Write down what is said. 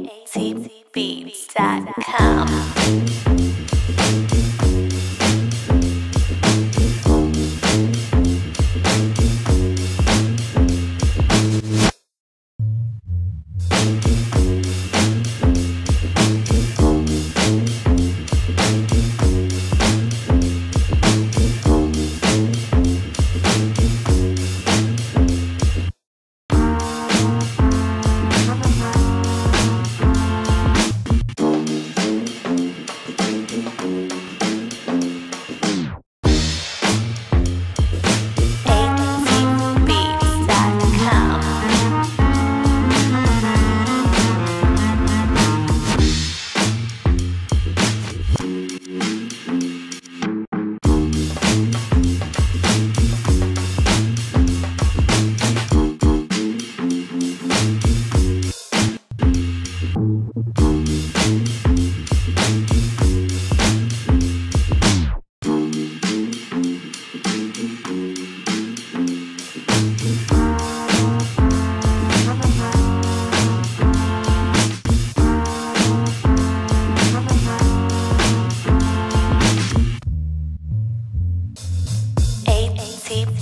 atbeats.com. atbeats.com. atbeats.com.